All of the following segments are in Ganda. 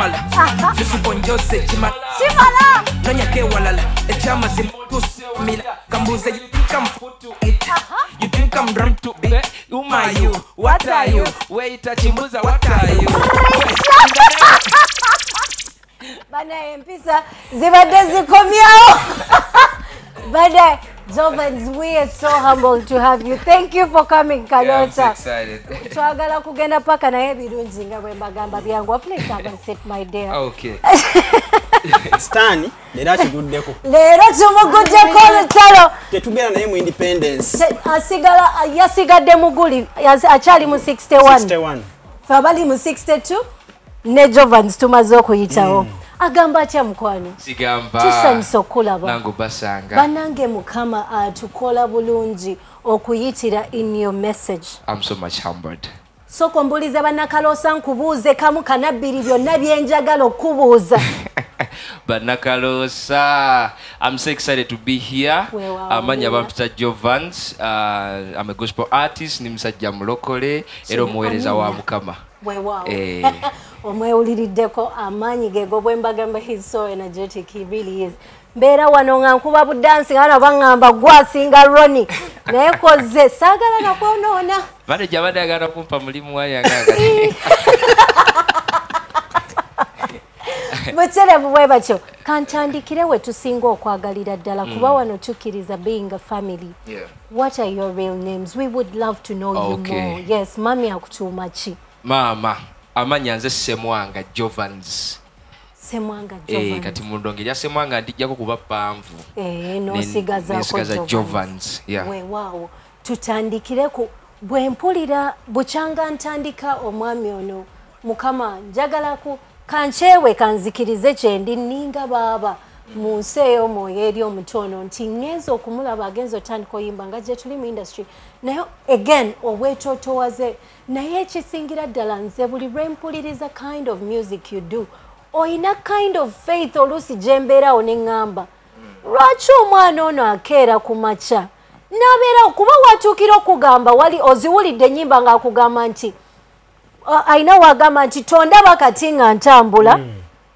kimala lusuponjose kimala kimala walala. Tusmila kambuze you think I'm it. You think I'm drunk to be? Who are you what are you? Wait what are you? bana empisa. Zibadde zikomyawo bana Jovans, we are so humble to have you. Thank you for coming, Kalota. excited. Twagala kugenda paka naye birungi nga bwe mbagamba byangu. Please have a seat my dear okay. Stan leero akiguddeko. Leero tumuguddeko olutalo. Tetugenda naye mu independence. Asigala yasigadde muguli akyali mu 61 61 fe abali mu 62 ne jovans tumaze okuyitawo agamba atya mukwano tusanyusa okulaba basanga bannange mukama atukola bulungi okuyitira in your message I'm so much humbled sooka ombuulize bannakalosa nkubuuze kamu kanabbiri byonna byenjagala okubuuza Banakalosa. I'm so excited to be here. Amanya wewa. bampita Jovans. Uh, I'm a gospel artist. Ni musajja mulokole. Era omuweereza wa. Mukama. Weewaawo Eh. omwewuliriddeko amaanyi gego bwe mbagamba he's so energetic he really is. Mbeera wano nga nkuba budansi nga bano baŋŋamba gwasinga roni naye koze saagala nakwonoona Manager abadde agenda kumpa mulimu wali agagati. buterevu bwe batyo. Kantandikire we tusinga okwagalira ddala kuba wano tukkiriza being a family. Yeah. what are your real names? We would love to know you Okay. more. Yes mami akutuuma ki Maama amanya nze Semwanga Jovans. semwanga Jovans. kati mu ndongo erya Semwanga ndijjako kuba ppanvu. Eh, nesigaza Jovans. Jovans. Yeah. weewaawo tutandikire ku bwe mpulira bukyanga ntandika omwami ono mukama njagala ku kankyewe kanzikirize kyendi ninga baaba mu nsi ey'omwoyo eri omutono nti ŋŋenza okumulaba agenza otandika oyimba nga gye tuli mu industry naye again obwetotowaze naye ekisingira ddala nze buli lwe mpuliriza kind of music you do oyina kind of faith oluusi gye mbeerawo ne ŋŋamba. Lwaki omwana ono akeera ku makya? Nabeera kuba watuukira okugamba wali oziwulidde ennyimba ng'akugamba nti ayina wagamba nti tondaba kati nga ntambula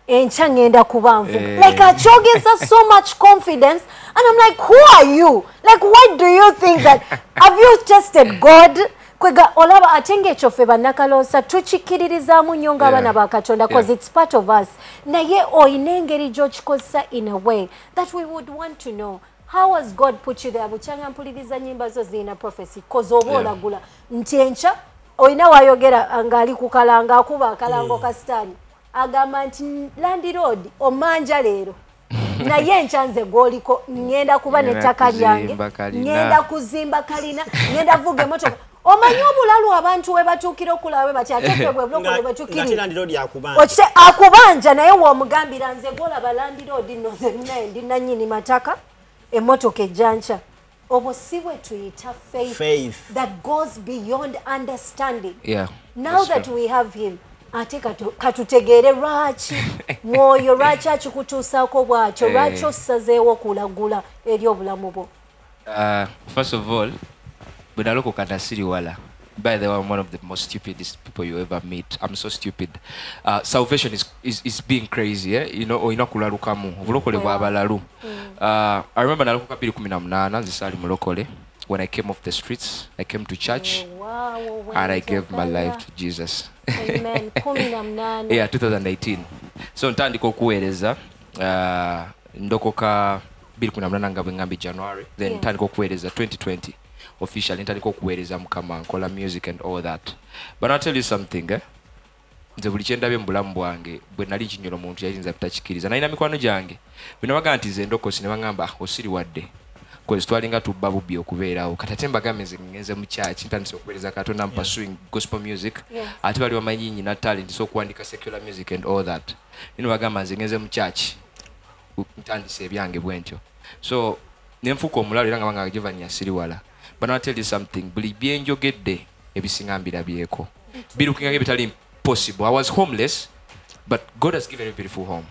enkya ŋŋenda kuba nvuga Eh. like akyogeza so much confidence. And i'm like who are you? Like why do you think that? Have you tested god? Kwega olaba ate ngaekyo ffe bannakalosa tukikkiririzaamu nnyo ng'abaana Yeah. ba katonda cause Yeah. it's part of us. Naye oyina engeri gy'okikozesa in a way that we would want to know. How has god put you there? Bukyanga mpuliriza nyimba zo zirina prophecy. Cause oba Yeah. olagula nti enkya olina wayogera ng'ali ku kalanga akuba akalango ka sitaani agamba nti landiroad omanja leero. Naye enkya nze gwoliko ŋŋenda kuba Ngenda nettaka lyange ŋŋenda kuzimba kalina ŋŋenda vuga emotoka omanyi obulalu abantu we batuukira tukiri. ngatirandiro akubanja naye woomugambira nze golaba landiroodi no zennaye ndi nannyini mataka emmotoka ejjanca obwo si bwe tuyita faith, that goes beyond understanding. Yeah. now that true. we have him ate katu- katutegeere lwaki mwoyo lwaki akikutuusaako bwakyo Eh. lwaki osazeewo okulagula eri obulamu bwo Uh, first of all, wala by the way, I'm one of the most stupidest people you ever meet. I'm so stupid. Uh, salvation is, is, is being crazy, eh? You know, oina kulalukamu. Obulokole bwabalalu. Uh, I remember nalokoka 2018 nzisali mulokole. When I came off the streets, I came to church Wow, and I gave my life to Jesus. Yeah 2018 so ntandika okuweereza uh, ndokoka 2018 nga bwe january then Yeah. ntandika okuweereza 2020 officially ntandika okuweereza mukama nkola music and all that. But I'll tell you something eh? nze buli kyendabye mu bulamu bwange bwe nali nkinyola omuntu yayinza butakikiriza nalina mikwano gyange. Bwe nabaga nti nze ndokosi ne bagamba "Ah, osiri wadde kozi twalinga tubba bubbi okubeerawo kati ate mbagambe nze ngenze mu kyaki ntandise okuweereza katonda mu pursuing gospel music. Yeah. ate bali bamanyi nyina talent so okuwandika secular music and all that. Nino bagamba nze ngenze mu kyaki ntandise ebyange bwentyo. So nenfuuka omulalo era nga banga givan yasiriwala but I'll tell you something buli byenjogedde ebisinga mbirabyeko birukinga ebitali possible i was homeless but god has given me a beautiful home.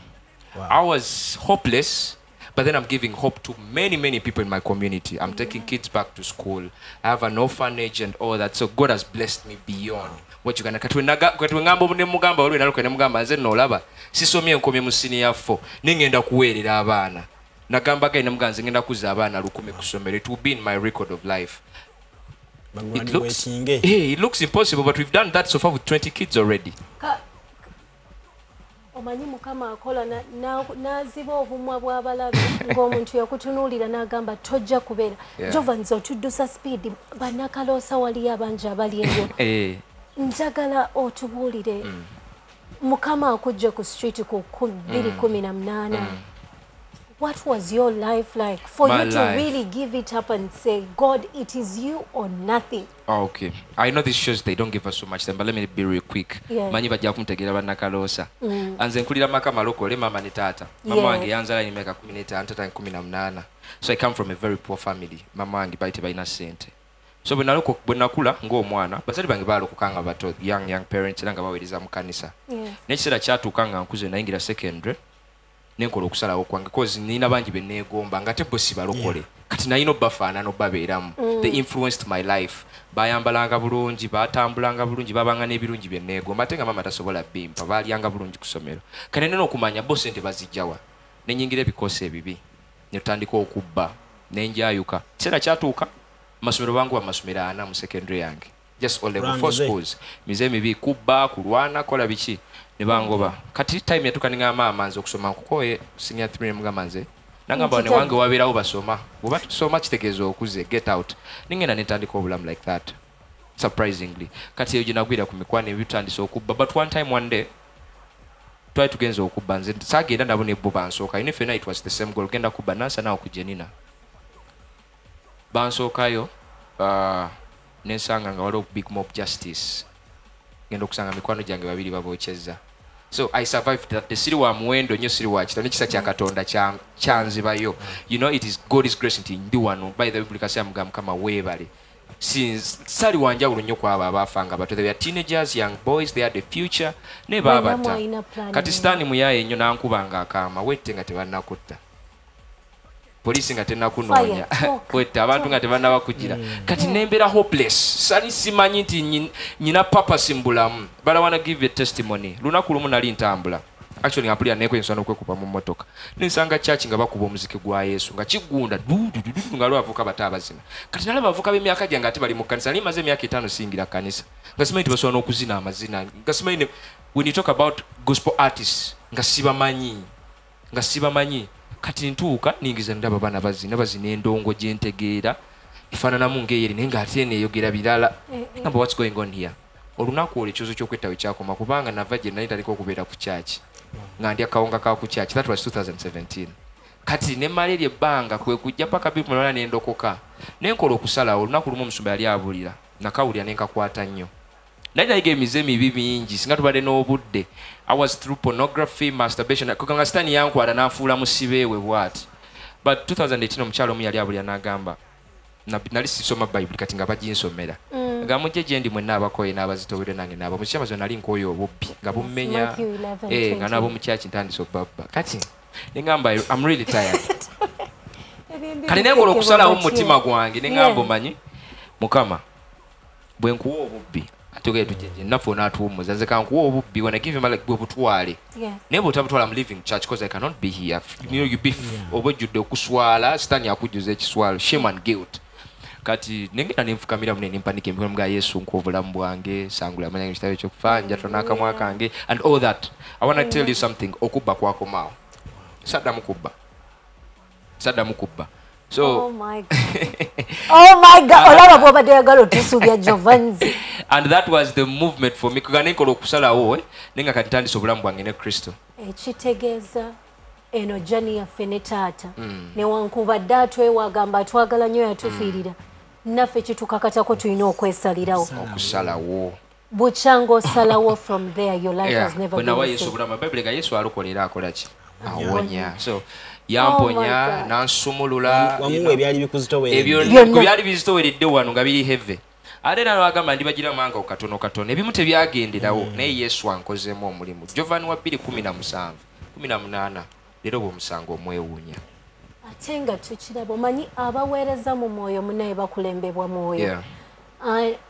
I was hopeless but then i'm giving hope to many many people in my community. I'm taking kids back to school. I have an orphanage and all that. So god has blessed me beyond. Wengamba obu nemugamba waliwo nalukwe nemugamba nze nolaba sisomye nkomye mu siniya 4 nengenda kuweerera abaana nagamba gaine muga nze ngenda kuzza abaana lukumi ku ssomero it will be in my record of life. It looks, hey, it looks impossible but we've done that so far with 20 kids already. Ka- omanyi mukama akola n'aziba obumwa bw'abalabi ng'omuntu yakutunuulira n'agamba tojja kubeera. Jova nze otuddusa sipiidi bannakaloosa waliyo abangi abali eyo. Eh. Njagala otubuulire mm. mukama akujje ku street ku 218 what was your life like for My you to life. really give it up and say god it is you or nothing Oh, okay. I know these shows they don't give us so much time, but let me be real quick. Yeah. Manyi bajja kumutegeera bannakaloosa. Anze nkulira maka malokole mama ne taata. Mama yeah. wange yanzala n'emyaka 15, taata 18. So I come from a very poor family. Mama wange baite balina sente. So bwe naloko bwe nakula ng'omwana, bazali bange baalokoka nga bato, young young parents era nga baweereza mu kanisa. Yes. N'ekiseera kyatuuka nga nkuze nayingira secondary nenkola okusalawo kwange cause nina bangi be neegomba nga te bo si balokole kati nalina obbafaanana obbabeeramu they influenced my life. Bayambalanga bulungi batambulanga bulungi babanga n'ebirungi bye neegomba. Ate nga mama tasobola bimpa baalyanga bulungi ku ssomero. Kane nena okumanya bo sente bazijjawa nenyingira ebikoosi ebibi netutandika okubba nenjayuka kiseera kyatuuka masomero bangu bamasomero ana mu secondary yange. Just all level Lwa four schools. Mize mibi kubba kulwana kola biki ne bangoba kati time yatuka ningamba amanzi okusoma nkukoye senior 3 nemugamba nze nagamba ne Nkita- wange wabeerawo basoma. Bweba tusoma kitegeeza okuze get out. Ningenda netandika obulamu like that surprisingly. Kati eyo ginagwira ku mikwano ebitandise okubba but one time one day twali tugenza okubba nze. Saagenda nabo nebbo bansooka. Ine fena it was the same goal genda kubba nansa nawe kujenina bansookayo uh, nensanga nga waliwo big mob justice. Genda okusanga mikwano gyange babiri babokyeza so i survived that. Siri wa muwendo nnyo siri wa kitalo nekisa kya katonda kya- kyanzibayo. You know it is god's grace nti ndi wano. By the way buli kaseera mugamba mukama weebale. Sali wanjawulo nnyo ku abo abaafanga bato. They were teenagers young boys they had a future. Ne baabata kati sitaani muyaye nnyo nankubanga akaama wette nga tebannakutta poliisi nga tenakunoonya wette abantu nga tebanabakujira kati nembeera hopeless. Sali simanyi nti nyina papasi mbulamu but i wanna give you a testimony. Lunaku lumu nali ntambula. Actually nga mpulira nekwensana okwekupa mu mmotoka. Nensanga chaki nga bakuba omuziki gwa yesu nga kigunda dudududu nga lwo avuka bato abazina kati nalaba avuka b'emyaka gyange ate bali mu kanisa nali maze emyaka etaano singira kanisa nga simanyi tibasobola n'okuzina amazina. Nga simanyi when you talk about gospel artists nga sibamanyi. Nga sibamanyi kati ntuuka ningiza ndaba baana bazina bazina endongo gye ntegeera efaananamu ng'eyeri naye ng'ate eno eyogera birala. Ngamba what's going on here? Olunaku olwo ekibazo ky'okwettawo kyakoma kubanga nava gye nali ntalika okubeera ku kyaki nga ndya kawunga ka ku kyaki that was 2017 kati nemala eryo ebbanga kwe kujja paka bimulala nendokoka nenkola okusalawo olunaku lumu omusumba yali abulira nakawulira nenkakwata nnyo nali nayiga emize mibi mingi. Singa tubadde n'obudde. I was through pornography masturbation. Kuganga sitaani yankwata n'anfuula musibeewe bwati but 2018 omukyalo omu yali abulira n'agamba na- nali sisoma bayibuli kati nga baginsomera. Nga mujje gye ndi mwenna abakoye n'abazitobere nange naabo mu kyamazo nali nkoyo obubbi nga bummenya Matthew 11, eh, nga 20. nabo mukyaki ntandise obabba kati neŋgamba i'm really tired. Kati nenkola okusalawo mu mutima gwange neŋgamba Yeah. omanyi mukama bwe nkuwa obubbi atogere tujeje naffe onaatuwumuza nze kankuwa obubbi when i give him like bwe butwale naye bw'otabutwala mu living church because i cannot be here. You know, you be oba ojjudde okuswala sitani akujjuza ekiswalo. Shame and guilt. Kati nengenda nenfukamira mune nempanika emikono mga yesu nkuwa obulamu bwange sangula amanya ekitabo ekyokufa njatula n'akamwa kange and all that. I wanna tell you something. Okubba kwakomaawo saddamu kubba. Saddamu kubba Oh so my God. Oh my God. olaba bwobadde yagala otusuubya jovanzi and that was the movement for me. Kuga nenkola okusalawo eh, naye nga kati ntandise obulamu bwange ne kristo. Ekitegeeza eno jani yaffe ne taata. Newankubadde atwewagamba atwagala nnyo yatufiirira. Naffe kitukakatako tulina okwesalirawo okusalawo. Bukyanga osalawo from there your life has never bwe nawa been the yesu obulamu bayibuli ga yesu alokola era akola ki? Awonya. So Oh yamponya God. nansumulula byali bizitoweredde wano nga biri heve ate era nagamba ndibagiramu anga katono katono ebimu tebyagenderawo. Naye yesu ankozeemu omulimu. Jovani wa 2 18 leero bwemusango omwewuunya. Ate nga tukiraba omanyi abaweereza mu mwoyo munaye bakulembebwa mwoyo. Yeah. Ah,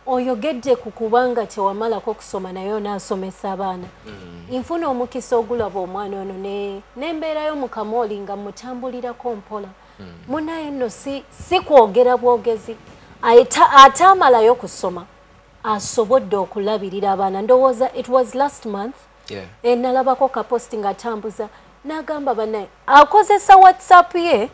oyogedde ku kubanga tewamalako kusoma naye onaasomesa abaana. Nfuna omukisa ogulaba omwana ono ne- n'embeerayo mu kamooli nga mutambulirako mpola. Munaye nno si, kwogera bwogezi. Ate amalayo kusoma asobodde okulabirira abaana. Ndowooza it was last month. Yeah. E kaposti ng'atambuza n'agamba bannaye akozesa whatsapp ye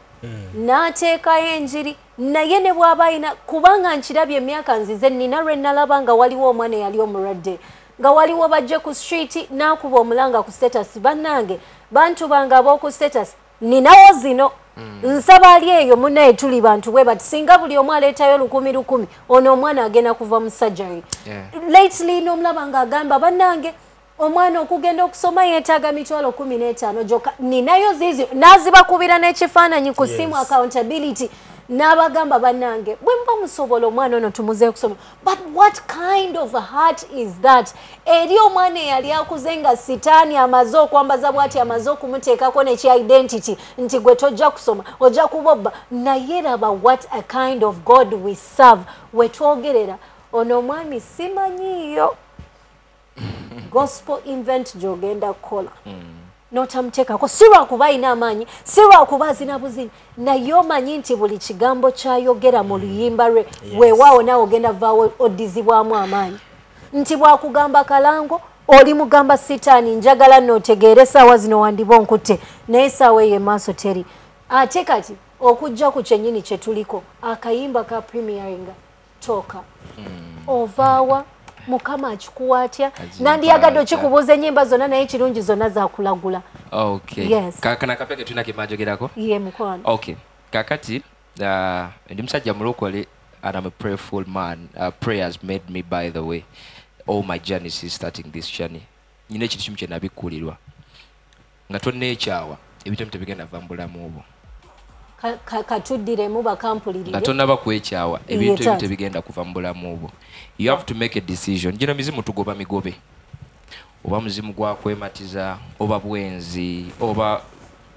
n'ateekayo enjiri naye ne bw'aba ayina kubanga nkirabye emyaka nzize nina lwe nalaba nga waliwo omwana eyali omulwadde. Nga waliwo bajje ku street n'akuba omulanga ku status. Bannange bantu bange ab'oku status ninawo zino. Nsaba ali eyo munaye tuli bantu bwe bati singa buli omu aleetayo lukumi lukumi ono omwana agenda kuva mu surgery. Lately nomulaba ng'agamba bannange omwana okugenda okusoma yeetaaga mitwalo kumi n'etaano gyokka ninayo ziizio n'azibakubira n'ekifaananyi ku simu Yes. N'abagamba bannange bwe mba musobola omwana ono tumuzeeyo kusoma but what kind of a heart is that? Eri omwana eyali akuze nga sitaani amaze okwambaza bw'ati amaze okumuteekako nekyi-identity nti gwe tojja kusoma ojja kuba obba naye raba what a kind of god we serve. We twogerera ono omwami simanyiiyo. Gospel invent gy'ogenda kukola n'otamuteekako si lwakuba ayina amaanyi si lwakuba azina buzini naye omanyi nti buli kigambo kyayogera mu luyimba lwe weewaawo naawe ogenda vaawo oddizibwamu amaanyi. Nti bwakugamba kalango oli mugamba sitaani njagala nootegeere essaawa zino wandiba onkutte. Naye essaawa eyo emaaso teri. Ate kati okujja ku kyennyini kye tuliko akayimba ka premieringa tooka. Ovaawa mukama akikuwa atya? Nandiyagadde okikubuuza ennyimba zonna naye kirungi zonna zakulagula kakana kapeke tulina kemajogerako ye mukwano okay. Kakati uh, ndi musajja mulokole and i'm a prayerful man. Uh, prayers made me by the way. All my journey since starting this journey. Nyina ekintu kimu kyenabikkulirwa nga tonneekyawa ebitemu tebigenda va mu bulamu obwo Ka- ka- katuddiremu nga bakampulirire tonnaba kwekyawa ebintu taata. tebigenda kuva mu bulamu obwo. You have to make a decision. Gino mizimu tugoba migobe. Oba muzimu gwa kwematiza oba bwenzi oba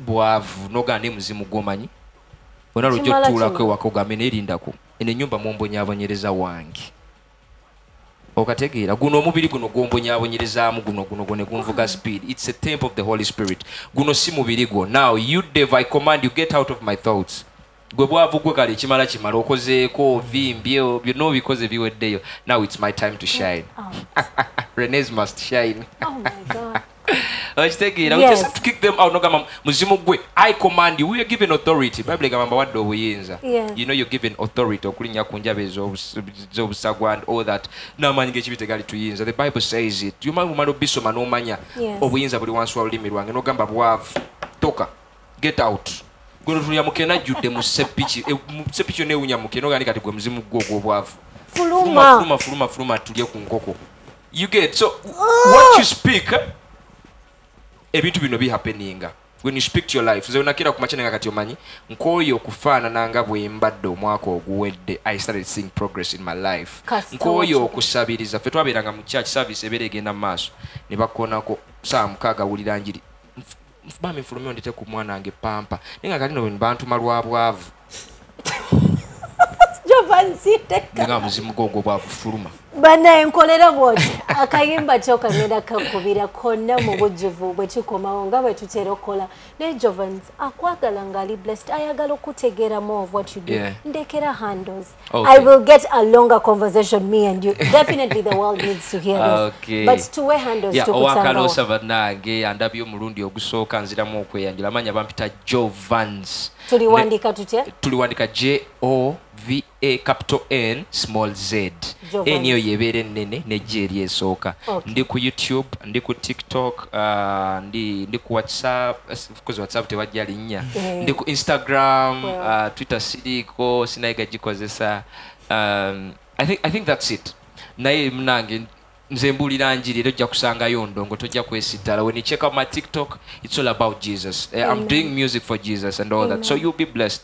bwavu nogaa ne muzimu gwomanyi. Kimala okutuulako kino. ewaka ogambe neerindako eno ennyumba mumbonyabonyereza wange okategeera guno omubiri guno gwombonyabonyerezaamu guno guno guno gunvuga speed. Its a temple of the holy spirit. Guno si mubiri gwo. Now you dev i command you get out of my thoughts. Gwe bwavu gwe kale ekimala kimala okozeeko ovimbye byonna obikoze biweddeyo. Now it's my time to shine. Oh, renes must shine. Oh my God. Okitegeera Yes. we just to kick them out nogamba muzimu gwe. I command you we are given authority. Bible egamba mbawadde obuyinza yeah. you know you're given authority okulinnya ku njaba ez'obusagwa z'obusagwa and all that. N'amaanyi g'ekibi tegali tuyinza. The bible says it. Umala obisoma n'omanya Yes. obuyinza buli wansi wa lulimi lwange. N'ogamba bwavu. Toka. Get out. Gwe mukena najjudde mu sepiki e- sepiki yonna ewunyamuke nogandi kati gwe muzimu gwe ogw'obwavu Fuluma. fuluma fuluma fuluma tulye ku nkoko. You get so what you speak eh, ebintu bino bihappeninga when you speak to your life nze onakira ku makyane nga kati omanyi nkooyo okufaanana nga bwe mbadde omwaka oguwedde i started seeing progress in my life. Wakyo. okusabiriza ffe twabeeranga mu church service ebeera egenda mu maaso ne bakoonako saa mukaaga wulira njiri Nf- bami nfulumye ondete ku mwana wange pampa. Naye nga kalino bantuma lwa bwavu. Nga muzimu gwo ogwo bwavu fuluma banaye nkolera bwoti akayimba kyo kagenda kakubira konna mu bujjuvu bwe tukomawo nga bwe tutera okukola. Naye jovans akwagala ngaali blessed ayagala okutegeera more of what you do. Yeah. ndekera handles. Okay. i will get a longer conversation me and you. Definitely the world needs to hear this. Okay. but tuwe handles Yeah, owakaloosa bannange andabye omulundi ogusooka nziramu okweyanjula. Amanya bampita jovans. Tuliwandika tutya? tuliwandika j o v a capital n small z. N eyo yebeera ennene nejja eri esooka Okay. ndi ku youtube ndi ku tiktok uh, ndi, ndi ku whatsapp eh, of course whatsapp tebajja linnya. Mm. ndi ku instagram Well. uh, twitter siriiko sinayiga gikozesa um, I, think, i think thats it. Naye munange nze mbuulira njiri era ojja kusangayo ndongo tojja kwesittala when you check out my tiktok it's all about jesus. Uh, i'm doing music for jesus and all that. So you'll be blessed.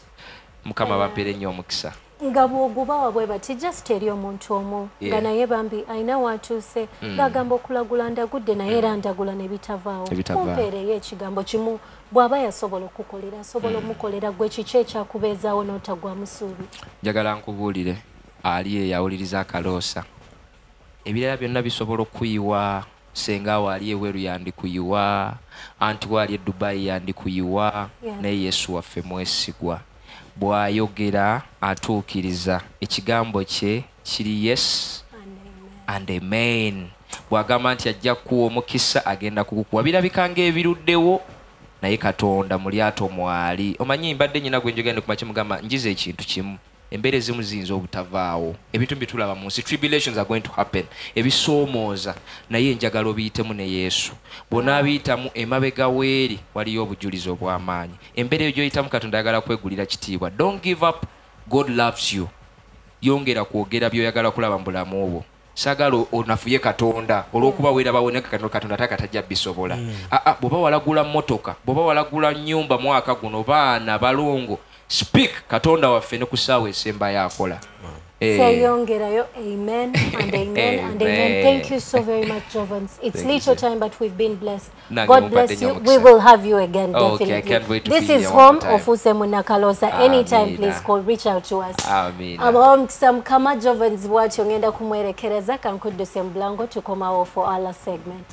Mukama bampeera ennyo omukisa nga bwogubawa bwe bati just eri omuntu omu. Nga naye bambi alina watuuse ng'agamba okulagula ndagudde naye era ndagula ne bitavaawo. Kumpeereyo ekigambo kimu bw'aba yasobola okukolera asobola omukolera gwe kiki ekyakubeezaawo n'otagwamu suubi njagala nkubuulire ali eyawuliriza akaloosa. Ebirala byonna bisobola okuyiwa senga waali eweeru yandikuyiwa anti waali e dubayi yandikuyiwa naye yesu waffe mwesigwa bw'ayogera atuukiriza. Ekigambo kye kiri yes and amen. Bw'agamba nti ajja kuwa omukisa agenda kugukuwa birabika ng'ebiruddewo naye katonda mu lyato mwali. Omanyi mbadde nyina gwe njogera ndikuma kimugamba njiza ekintu kimu embeera ezimu ziyinza obutavaawo. Ebintu byetulaba mu nsi tribulations are going to happen. Ebisoomooza naye njagala obiyitemu ne yesu. Bw'onaabiyitamu emabega weeri waliyo obujulizi obw'amaanyi. Embeera eyo gyoyitamu katonda ayagala kwegulira kitiibwa. Don't give up. God loves you. Yongera kwogera byoyagala kulaba mu bulamu obwo. Saagala onafuye katonda olw'okuba weerabawoneka katonda katonda taka tajja bisobola aa bw'oba walagula motoka bw'oba walagula nyumba mwaka guno baana balongo speak katonda waffe ne ku ssaawa esembayo akola Eh, seyongerayo amen and amen and amen. Thank you so very much jovans. It's Thank little time but we've been blessed. God bless you. we will have you again Okay, I definitely. can't wait to this is home of time. ofuse munakalosa anytime please call reach out to us. Abawamukisa mukama jovans bwatyo ngenda kumwerekereza kankudduse mu blango tukomawo for our last segment